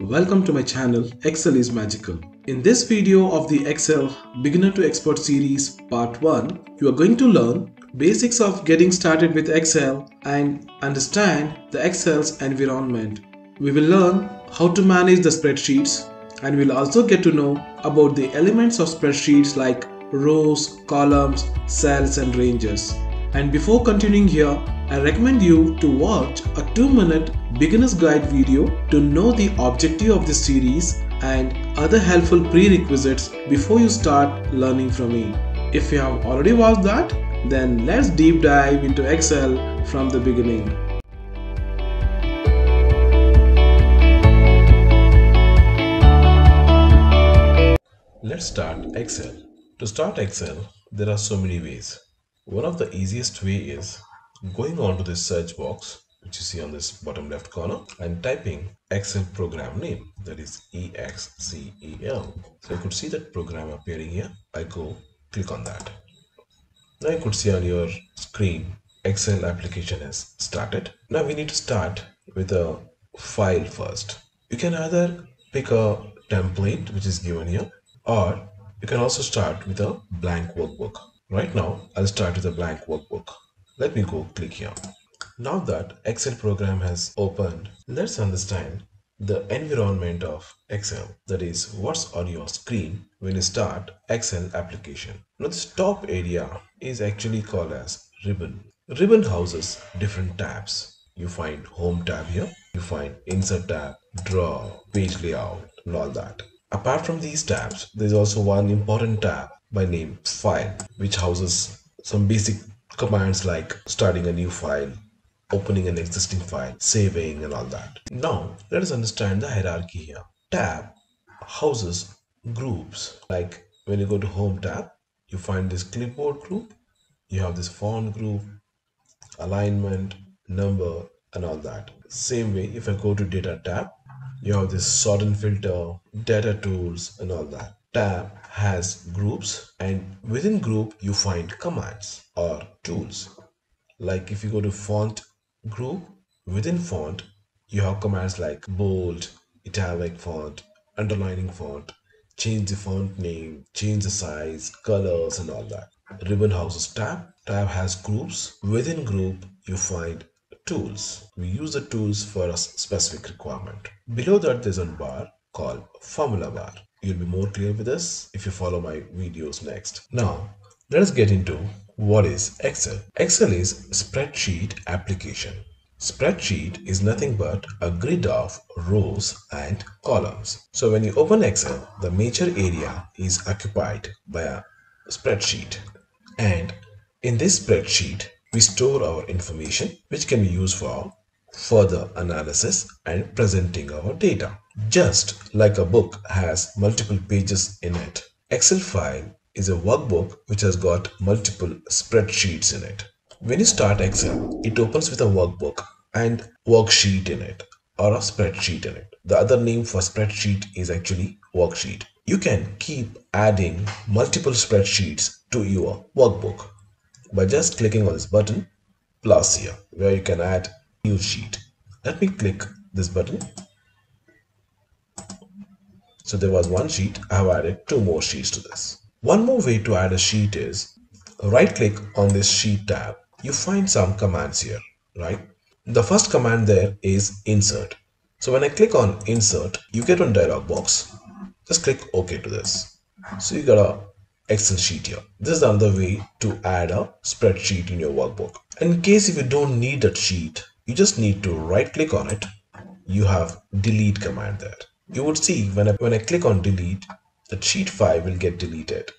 Welcome to my channel Excel is Magical. In this video of the Excel Beginner to Expert series part 1, you are going to learn basics of getting started with Excel and understand the Excel's environment. We will learn how to manage the spreadsheets and we'll also get to know about the elements of spreadsheets like rows, columns, cells and ranges. And before continuing here, I recommend you to watch a 2 minute beginner's guide video to know the objective of this series and other helpful prerequisites before you start learning from me. If you have already watched that, then let's deep dive into Excel from the beginning. Let's start Excel. To start Excel, there are so many ways. One of the easiest way is going on to this search box which you see on this bottom left corner and typing Excel program name that is EXCEL. So you could see that program appearing here. I go click on that. Now you could see on your screen Excel application has started. Now we need to start with a file first. You can either pick a template which is given here or you can also start with a blank workbook. Right now, I'll start with a blank workbook. Let me go click here. Now that Excel program has opened, let's understand the environment of Excel. That is what's on your screen when you start Excel application. Now this top area is actually called as ribbon. Ribbon houses different tabs. You find home tab here, you find insert tab, draw, page layout and all that. Apart from these tabs, there's also one important tab by name file which houses some basic commands like starting a new file opening an existing file saving and all that. Now let us understand the hierarchy here. Tab houses groups. Like when you go to home tab you find this clipboard group you have this font group alignment number and all that. Same way if i go to data tab you have this sort and filter data tools and all that tab has groups and within group you find commands or tools. Like if you go to font group within font you have commands like bold italic font underlining font change the font name change the size colors and all that. Ribbon houses tab tab has groups. Within group you find tools. We use the tools for a specific requirement. Below that there's a bar called formula bar You'll be more clear with this if you follow my videos next. Now, let us get into what is Excel. Excel is spreadsheet application. Spreadsheet is nothing but a grid of rows and columns. So when you open Excel, the major area is occupied by a spreadsheet. And in this spreadsheet, we store our information which can be used for further analysis and presenting our data. Just like a book has multiple pages in it, Excel file is a workbook which has got multiple spreadsheets in it. When you start Excel, it opens with a workbook and worksheet in it or a spreadsheet in it. The other name for spreadsheet is actually worksheet. You can keep adding multiple spreadsheets to your workbook by just clicking on this button plus here where you can add new sheet. Let me click this button so there was one sheet, I have added two more sheets to this. One more way to add a sheet is right click on this sheet tab. You find some commands here, right? The first command there is insert. So when I click on insert, you get one dialog box. Just click OK to this. So you got a Excel sheet here. This is another way to add a spreadsheet in your workbook. In case if you don't need that sheet, you just need to right click on it. You have delete command there. You would see when I, when I click on delete that sheet 5 will get deleted.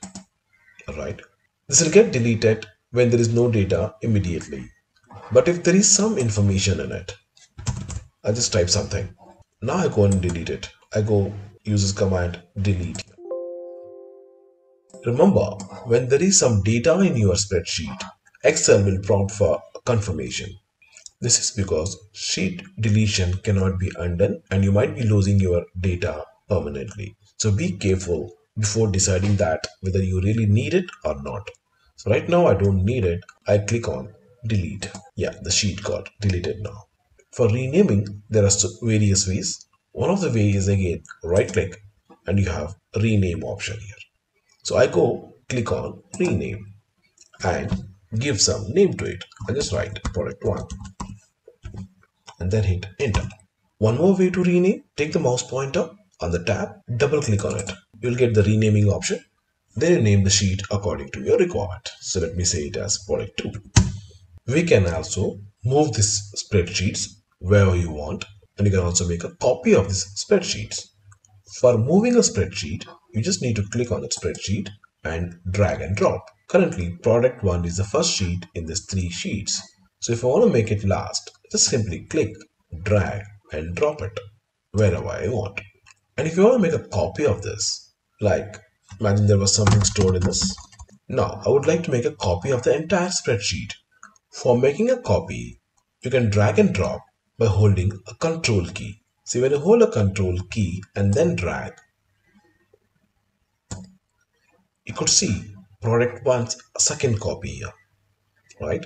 Alright? This will get deleted when there is no data immediately. But if there is some information in it I just type something. Now I go and delete it. I go use this command delete. Remember when there is some data in your spreadsheet Excel will prompt for confirmation this is because sheet deletion cannot be undone and you might be losing your data permanently. So be careful before deciding that whether you really need it or not. So right now I don't need it. I click on delete. Yeah, the sheet got deleted now. For renaming, there are various ways. One of the ways is again right click and you have rename option here. So I go click on rename and give some name to it. I just write product one and then hit enter. One more way to rename, take the mouse pointer on the tab, double click on it. You'll get the renaming option. Then you name the sheet according to your requirement. So let me say it as product 2. We can also move this spreadsheets wherever you want and you can also make a copy of this spreadsheets. For moving a spreadsheet, you just need to click on that spreadsheet and drag and drop. Currently, product 1 is the first sheet in these three sheets. So if I want to make it last, just simply click, drag and drop it wherever I want. And if you want to make a copy of this, like imagine there was something stored in this. Now, I would like to make a copy of the entire spreadsheet. For making a copy, you can drag and drop by holding a control key. See, when you hold a control key and then drag, you could see product one's second copy here, right?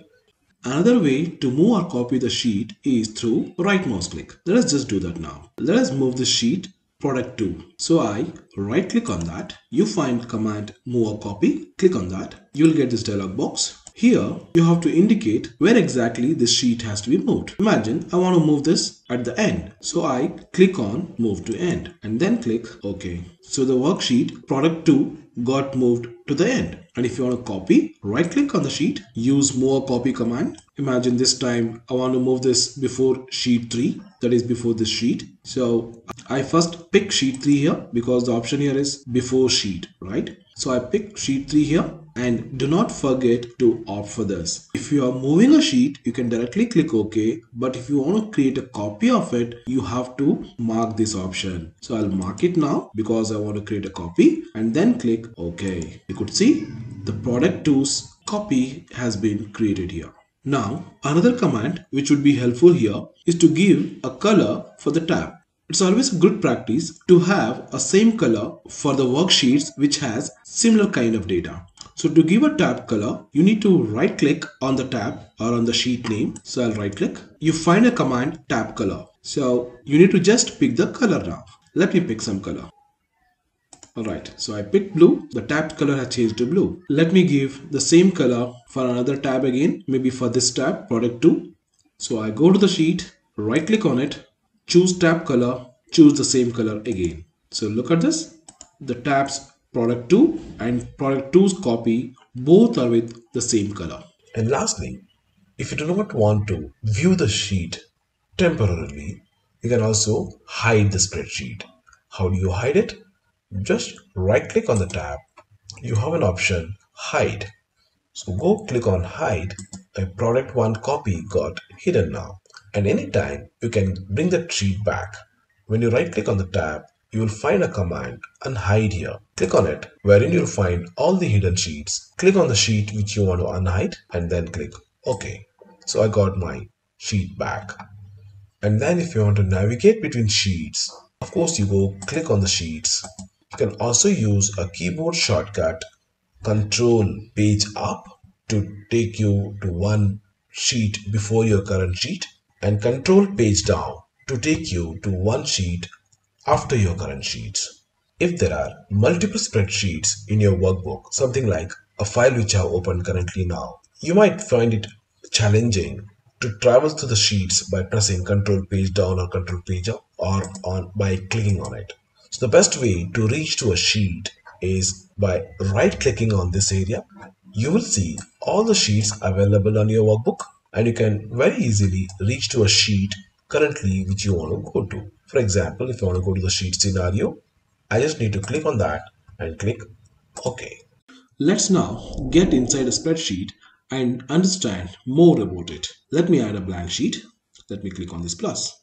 Another way to move or copy the sheet is through right mouse click. Let us just do that now. Let us move the sheet product 2. So I right click on that. You find command move or copy. Click on that. You will get this dialog box. Here you have to indicate where exactly this sheet has to be moved. Imagine I want to move this at the end. So I click on move to end and then click OK. So the worksheet product 2 got moved to the end. And if you want to copy, right click on the sheet, use move copy command. Imagine this time I want to move this before sheet 3, that is before this sheet. So I first pick sheet 3 here because the option here is before sheet, right? So I pick sheet 3 here and do not forget to opt for this. If you are moving a sheet, you can directly click OK. But if you want to create a copy of it, you have to mark this option. So I'll mark it now because I want to create a copy and then click OK. You could see the product 2's copy has been created here. Now, another command which would be helpful here is to give a color for the tab. It's always good practice to have a same color for the worksheets which has similar kind of data. So to give a tab color, you need to right click on the tab or on the sheet name. So I'll right click. You find a command tab color. So you need to just pick the color now. Let me pick some color. Alright, so I picked blue. The tab color has changed to blue. Let me give the same color for another tab again. Maybe for this tab, product 2. So I go to the sheet, right click on it, choose tab color, choose the same color again. So look at this. The tabs product 2 and product 2's copy both are with the same color. And lastly, if you do not want to view the sheet temporarily, you can also hide the spreadsheet. How do you hide it? Just right click on the tab. You have an option hide. So go click on hide. A product 1 copy got hidden now. And anytime you can bring the sheet back. When you right click on the tab, you will find a command unhide here. Click on it, wherein you'll find all the hidden sheets. Click on the sheet which you want to unhide and then click OK. So I got my sheet back. And then if you want to navigate between sheets, of course you go click on the sheets. You can also use a keyboard shortcut control page up to take you to one sheet before your current sheet and control page down to take you to one sheet after your current sheets. If there are multiple spreadsheets in your workbook, something like a file which I have opened currently now, you might find it challenging to travel through the sheets by pressing control page down or control page up or on by clicking on it. So the best way to reach to a sheet is by right clicking on this area. You will see all the sheets available on your workbook and you can very easily reach to a sheet currently which you want to go to. For example, if I want to go to the sheet scenario, I just need to click on that and click OK. Let's now get inside a spreadsheet and understand more about it. Let me add a blank sheet. Let me click on this plus.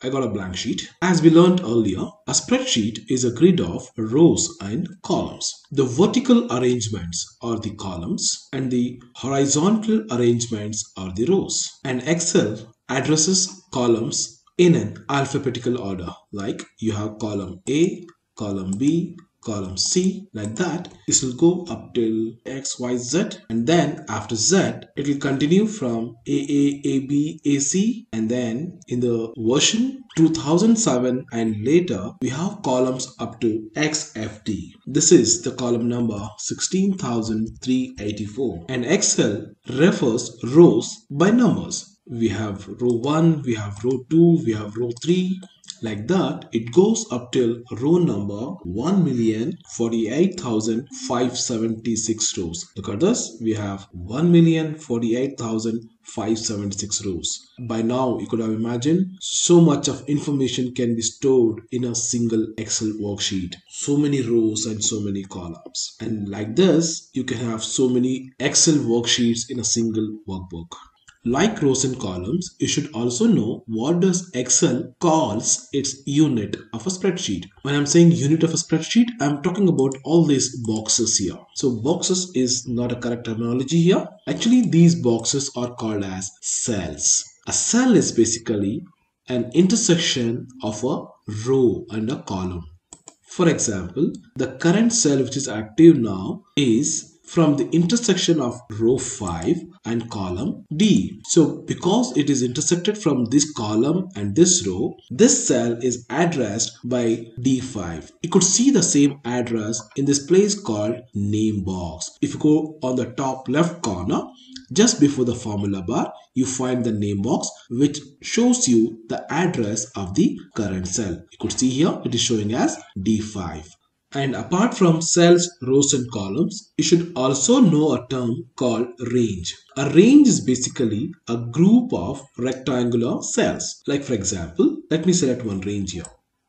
I got a blank sheet. As we learned earlier, a spreadsheet is a grid of rows and columns. The vertical arrangements are the columns and the horizontal arrangements are the rows. And Excel addresses columns in an alphabetical order like you have column A, column B, column C like that. This will go up till X, Y, Z and then after Z it will continue from A, A, A, B, A, C and then in the version 2007 and later we have columns up to XFD. This is the column number 16384 and Excel refers rows by numbers. We have row 1, we have row 2, we have row 3 like that it goes up till row number 1,048,576 rows. Look at this. We have 1,048,576 rows. By now you could have imagined so much of information can be stored in a single excel worksheet. So many rows and so many columns. And like this you can have so many excel worksheets in a single workbook like rows and columns, you should also know what does Excel calls its unit of a spreadsheet. When I'm saying unit of a spreadsheet, I'm talking about all these boxes here. So boxes is not a correct terminology here. Actually, these boxes are called as cells. A cell is basically an intersection of a row and a column. For example, the current cell which is active now is from the intersection of row 5 and column D. So because it is intersected from this column and this row, this cell is addressed by D5. You could see the same address in this place called name box. If you go on the top left corner, just before the formula bar, you find the name box which shows you the address of the current cell. You could see here it is showing as D5. And apart from cells, rows and columns, you should also know a term called range. A range is basically a group of rectangular cells. Like for example, let me select one range here.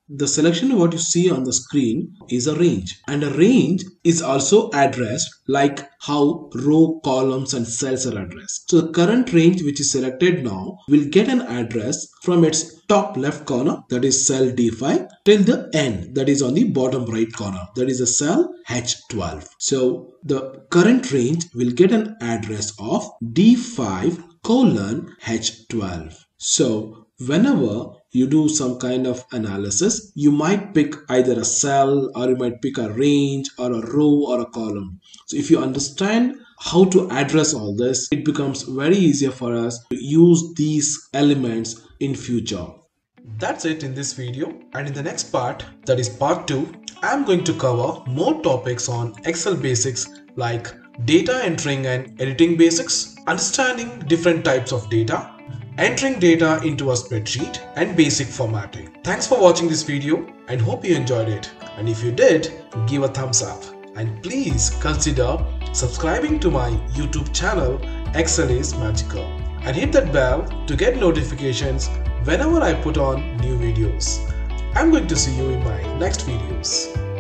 The selection what you see on the screen is a range and a range is also addressed like how row, columns and cells are addressed. So the current range which is selected now will get an address from its top left corner that is cell D5 till the end that is on the bottom right corner that is a cell H12. So the current range will get an address of D5 colon H12. So whenever you do some kind of analysis, you might pick either a cell or you might pick a range or a row or a column. So if you understand how to address all this, it becomes very easier for us to use these elements in future. That's it in this video and in the next part that is part 2 I'm going to cover more topics on Excel basics like data entering and editing basics, understanding different types of data, entering data into a spreadsheet and basic formatting. Thanks for watching this video and hope you enjoyed it and if you did give a thumbs up and please consider subscribing to my YouTube channel Excel is Magical and hit that bell to get notifications whenever I put on new videos. I'm going to see you in my next videos.